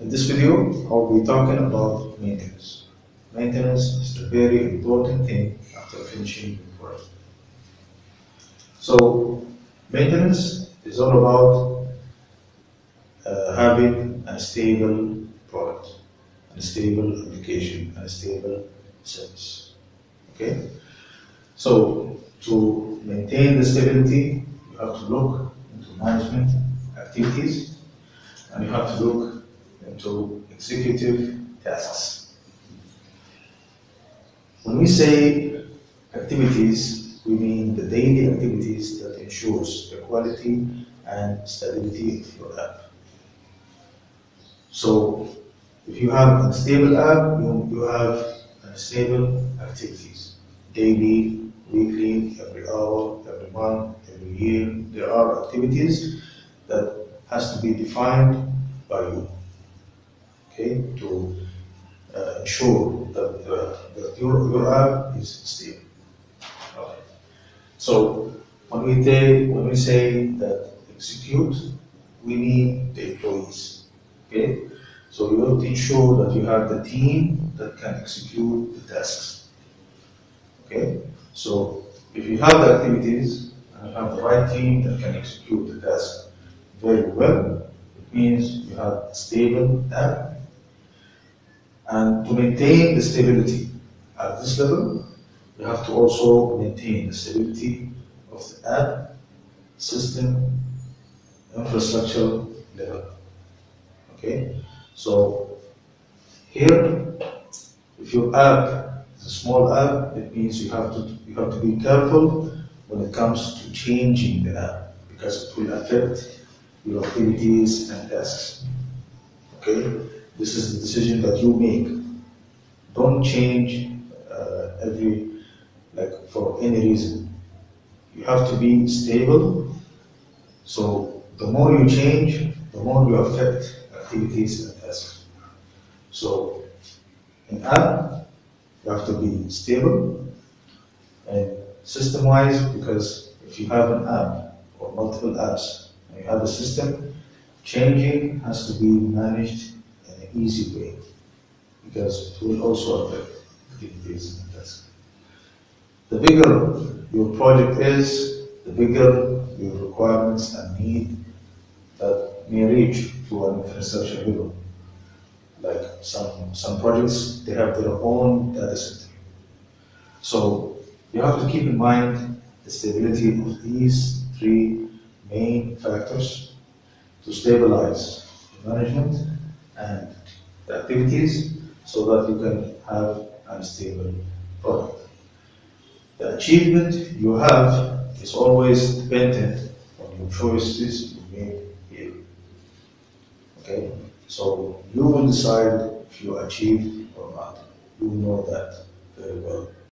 In this video, I'll be talking about maintenance. Maintenance is the very important thing after finishing project. So, maintenance is all about uh, having a stable product, a stable application, a stable service. Okay? So, to maintain the stability, you have to look management activities and you have to look into executive tasks. When we say activities, we mean the daily activities that ensures the quality and stability of your app. So, if you have a stable app, you, you have stable activities, daily, weekly, every hour, every month, every year. There are activities that has to be defined by you, okay, to uh, ensure that, uh, that your, your app is stable. So when we say when we say that execute, we need the employees. Okay, so you have to ensure that you have the team that can execute the tasks. Okay, so if you have the activities and have the right team that can execute the task very well, it means you have a stable app. And to maintain the stability at this level, you have to also maintain the stability of the app, system, infrastructure level. Okay, so here, if your app is a small app, it means you have to you have to be careful when it comes to changing the app because it will affect your activities and tasks. Okay, this is the decision that you make. Don't change uh, every like for any reason. You have to be stable. So the more you change, the more you affect activities and tasks. So in app, you have to be stable and system-wise because if you have an app or multiple apps and you have a system, changing has to be managed in an easy way because it will also affect activities and tasks. The bigger your project is, the bigger your requirements and need that may reach to an infrastructure level. Like some, some projects, they have their own data center. So you have to keep in mind the stability of these three main factors to stabilize the management and the activities so that you can have a stable product. The achievement you have is always dependent on your choices you make here. Okay? So you will decide if you achieve or not. You know that very well.